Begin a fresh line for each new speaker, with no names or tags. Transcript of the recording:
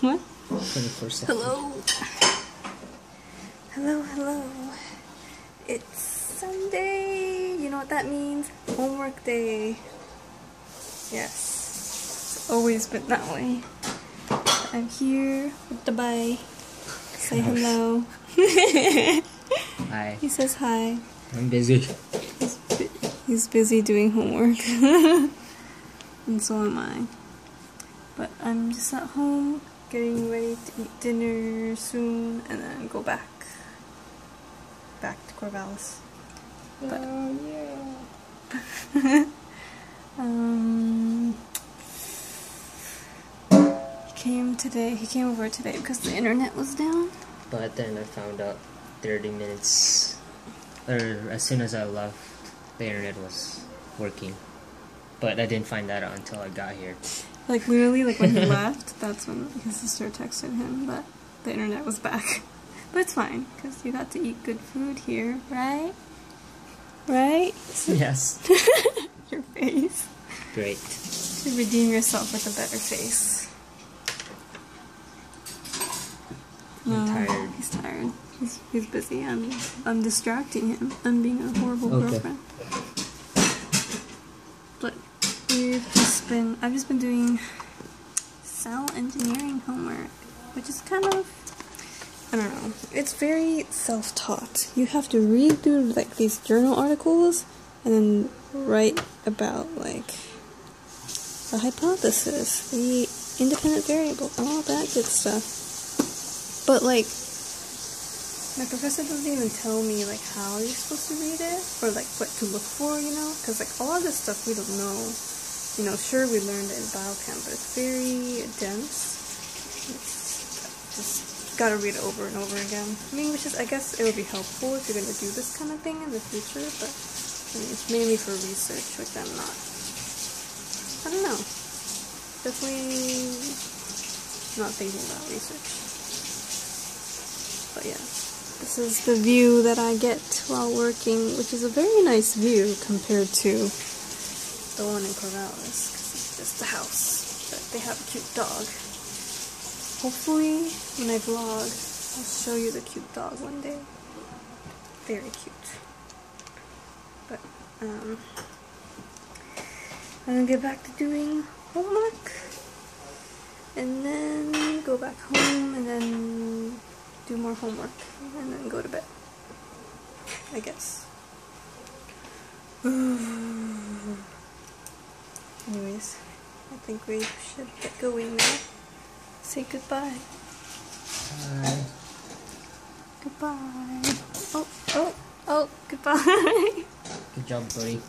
What? Hello. Hello, hello. It's Sunday. You know what that means? Homework day. Yes. It's always been that way. I'm here with the bye. Say hello.
Hi.
he says hi.
I'm busy.
He's, bu- he's busy doing homework. and so am I. But I'm just at home getting ready to eat dinner soon and then go back. Back to Corvallis. But-
oh, yeah.
Um, he came today. He came over today because the internet was down.
But then I found out 30 minutes, or as soon as I left, the internet was working. But I didn't find that out until I got here.
Like literally, like when he left, that's when his sister texted him that the internet was back. But it's fine because you got to eat good food here, right? Right?
yes.
Your face.
Great.
To redeem yourself with a better face.
I'm tired.
He's tired. He's, he's busy. I'm I'm distracting him. I'm being a horrible
Okay.
girlfriend. But we've I've just been doing cell engineering homework, which is kind of I don't know. It's very self-taught. You have to read through like these journal articles and then write about like the hypothesis, the independent variable, all that good stuff. But like, my professor doesn't even tell me like how you're supposed to read it or like what to look for, you know? Because like a lot of this stuff we don't know. You know, sure we learned in biochem, but it's very dense. It's just gotta read it over and over again. I mean, which is I guess it would be helpful if you're gonna do this kind of thing in the future, but I mean, it's mainly for research, which I'm not. I don't know. Definitely not thinking about research. But yeah, this is the view that I get while working, which is a very nice view compared to the one in Corvallis, because it's just a house, but they have a cute dog. Hopefully, when I vlog, I'll show you the cute dog one day. Very cute. But, um, I'm gonna get back to doing homework, and then go back home, and then do more homework and then go to bed. I guess. Anyways, I think we should get going now. Say goodbye.
Bye.
Goodbye. Oh, oh, oh, goodbye.
Good job, buddy.